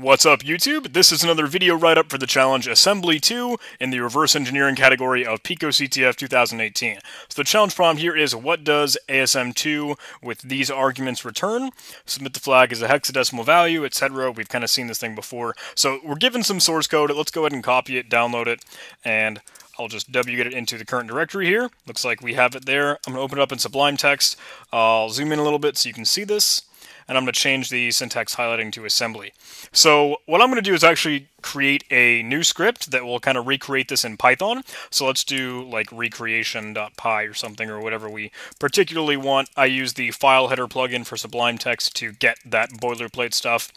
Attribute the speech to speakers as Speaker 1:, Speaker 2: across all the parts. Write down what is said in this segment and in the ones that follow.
Speaker 1: What's up YouTube? This is another video write-up for the challenge Assembly 2 in the reverse engineering category of Pico CTF 2018. So the challenge prompt here is what does ASM2 with these arguments return? Submit the flag as a hexadecimal value, etc. We've kind of seen this thing before. So we're given some source code. Let's go ahead and copy it, download it, and I'll just wget it into the current directory here. Looks like we have it there. I'm going to open it up in Sublime Text. I'll zoom in a little bit so you can see this and I'm going to change the syntax highlighting to assembly. So what I'm going to do is actually create a new script that will kind of recreate this in Python. So let's do like recreation.py or something or whatever we particularly want. I use the file header plugin for Sublime Text to get that boilerplate stuff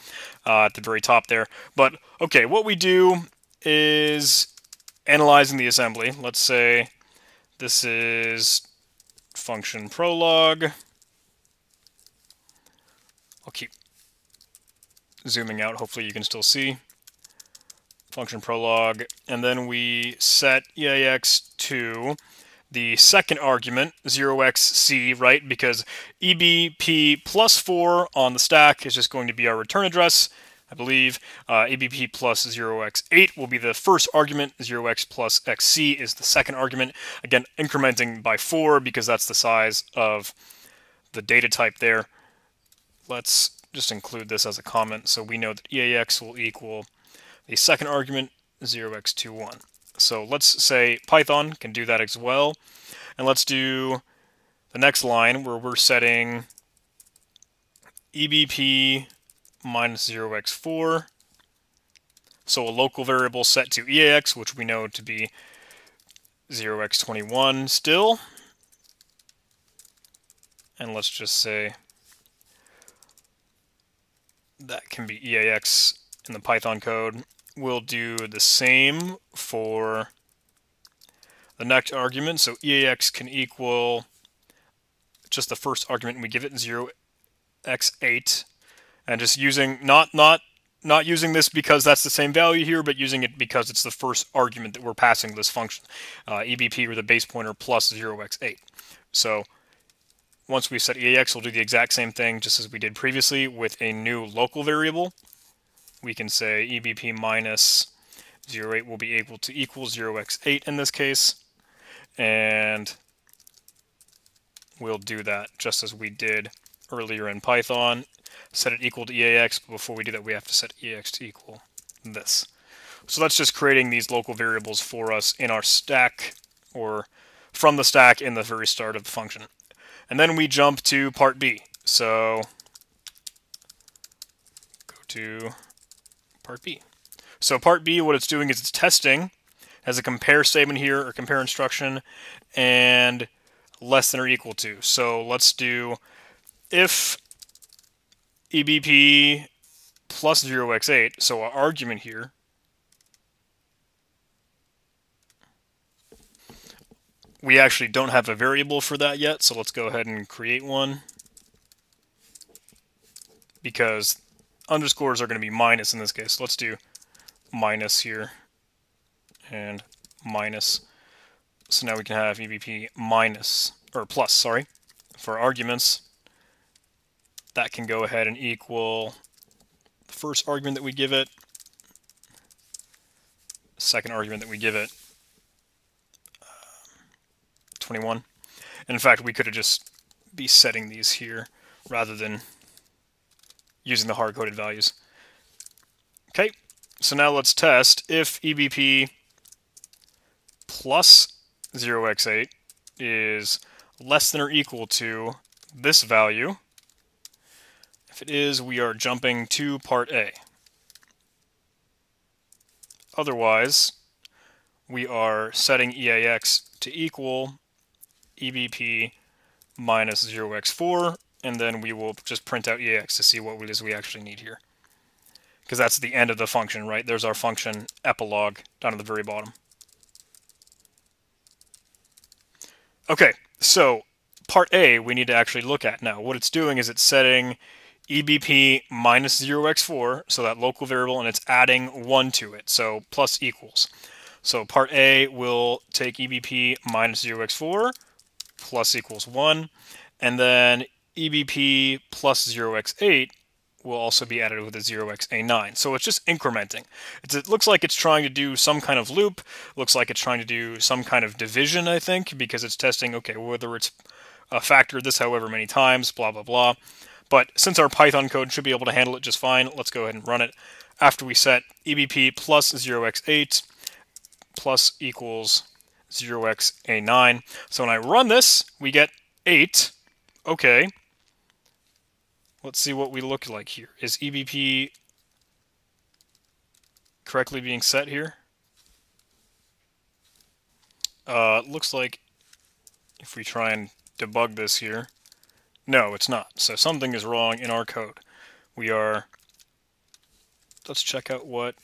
Speaker 1: uh, at the very top there. But okay, what we do is analyzing the assembly. Let's say this is function prolog. I'll keep zooming out. Hopefully you can still see. Function prolog. And then we set EAX to the second argument, 0xc, right? Because EBP plus 4 on the stack is just going to be our return address, I believe. Uh, EBP plus 0x8 will be the first argument, 0x plus xc is the second argument. Again, incrementing by 4 because that's the size of the data type there let's just include this as a comment so we know that EAX will equal the second argument 0x21. So let's say Python can do that as well. And let's do the next line where we're setting EBP minus 0x4. So a local variable set to EAX, which we know to be 0x21 still. And let's just say that can be EAX in the Python code. We'll do the same for the next argument. So EAX can equal just the first argument we give it 0x8 and just using not not not using this because that's the same value here, but using it because it's the first argument that we're passing this function, uh, EBP or the base pointer plus 0x8. So once we set EAX, we'll do the exact same thing just as we did previously with a new local variable. We can say EBP minus 08 will be equal to equal 0x8 in this case. And we'll do that just as we did earlier in Python. Set it equal to EAX, but before we do that, we have to set EAX to equal this. So that's just creating these local variables for us in our stack, or from the stack in the very start of the function. And then we jump to part B. So go to part B. So part B, what it's doing is it's testing, has a compare statement here, or compare instruction, and less than or equal to. So let's do if EBP plus 0x8, so our argument here we actually don't have a variable for that yet, so let's go ahead and create one. Because underscores are going to be minus in this case. So Let's do minus here and minus. So now we can have EBP minus, or plus, sorry, for arguments. That can go ahead and equal the first argument that we give it, second argument that we give it, 21. And in fact, we could have just be setting these here rather than using the hard-coded values. Okay, so now let's test if EBP plus 0x8 is less than or equal to this value. If it is, we are jumping to part A. Otherwise, we are setting EAX to equal EBP minus 0x4, and then we will just print out EAX to see what it is we actually need here. Because that's the end of the function, right? There's our function epilogue down at the very bottom. Okay, so part A we need to actually look at now. What it's doing is it's setting EBP minus 0x4, so that local variable, and it's adding 1 to it, so plus equals. So part A will take EBP minus 0x4, plus equals 1. And then EBP plus 0x8 will also be added with a 0xa9. So it's just incrementing. It's, it looks like it's trying to do some kind of loop, looks like it's trying to do some kind of division, I think, because it's testing, okay, whether it's a factor this however many times, blah, blah, blah. But since our Python code should be able to handle it just fine, let's go ahead and run it after we set EBP plus 0x8 plus equals 0xa9. So when I run this, we get 8. Okay. Let's see what we look like here. Is EBP correctly being set here? Uh, looks like if we try and debug this here, no, it's not. So something is wrong in our code. We are, let's check out what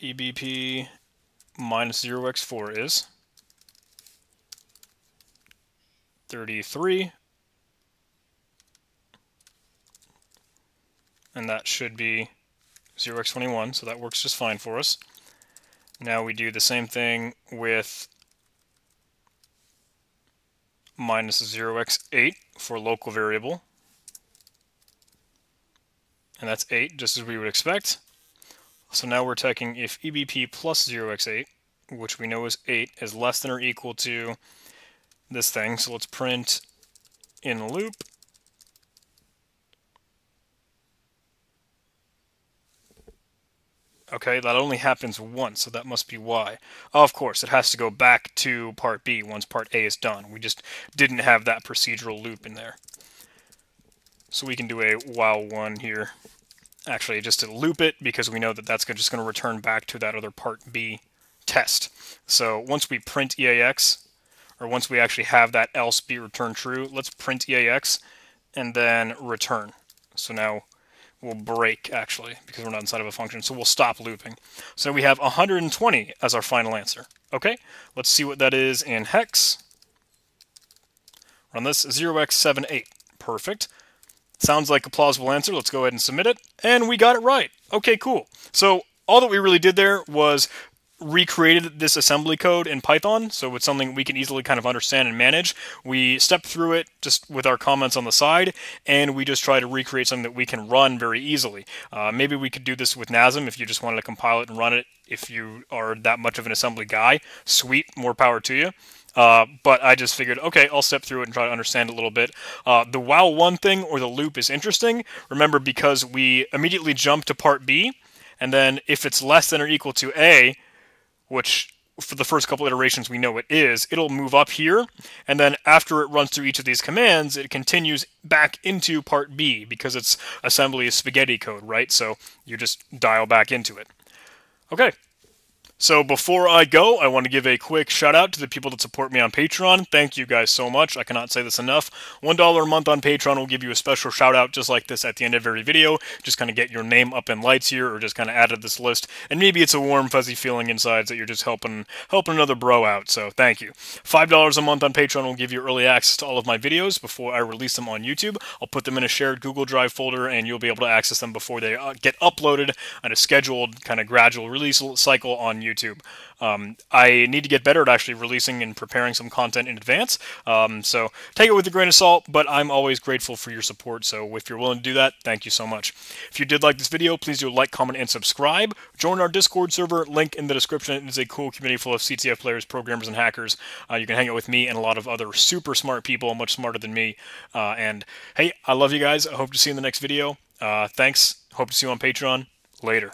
Speaker 1: EBP minus 0x4 is. 33. And that should be 0x21, so that works just fine for us. Now we do the same thing with minus 0x8 for local variable. And that's 8, just as we would expect. So now we're checking if EBP plus 0x8, which we know is 8, is less than or equal to this thing. So let's print in loop. Okay, that only happens once, so that must be why. Of course, it has to go back to part B once part A is done. We just didn't have that procedural loop in there. So we can do a while one here actually just to loop it because we know that that's just going to return back to that other part B test. So once we print EAX, or once we actually have that else be returned true, let's print EAX and then return. So now we'll break actually because we're not inside of a function. So we'll stop looping. So we have 120 as our final answer. Okay, let's see what that is in hex. Run this 0x78. Perfect. Sounds like a plausible answer. Let's go ahead and submit it. And we got it right. Okay, cool. So all that we really did there was recreated this assembly code in Python, so it's something we can easily kind of understand and manage. We step through it just with our comments on the side, and we just try to recreate something that we can run very easily. Uh, maybe we could do this with NASM if you just wanted to compile it and run it if you are that much of an assembly guy. Sweet, more power to you. Uh, but I just figured, okay, I'll step through it and try to understand a little bit. Uh, the while one thing or the loop is interesting. Remember, because we immediately jump to part B, and then if it's less than or equal to A, which for the first couple iterations we know it is, it'll move up here, and then after it runs through each of these commands, it continues back into part B because it's assembly spaghetti code, right? So you just dial back into it. Okay, so before I go, I want to give a quick shout out to the people that support me on Patreon. Thank you guys so much. I cannot say this enough. $1 a month on Patreon will give you a special shout out just like this at the end of every video. Just kind of get your name up in lights here or just kind of add to this list. And maybe it's a warm, fuzzy feeling inside that you're just helping helping another bro out. So thank you. $5 a month on Patreon will give you early access to all of my videos before I release them on YouTube. I'll put them in a shared Google Drive folder and you'll be able to access them before they uh, get uploaded on a scheduled kind of gradual release cycle on YouTube. YouTube. Um, I need to get better at actually releasing and preparing some content in advance. Um, so take it with a grain of salt, but I'm always grateful for your support. So if you're willing to do that, thank you so much. If you did like this video, please do a like, comment, and subscribe. Join our Discord server, link in the description. It is a cool community full of CTF players, programmers, and hackers. Uh, you can hang out with me and a lot of other super smart people, much smarter than me. Uh, and hey, I love you guys. I hope to see you in the next video. Uh, thanks. Hope to see you on Patreon. Later.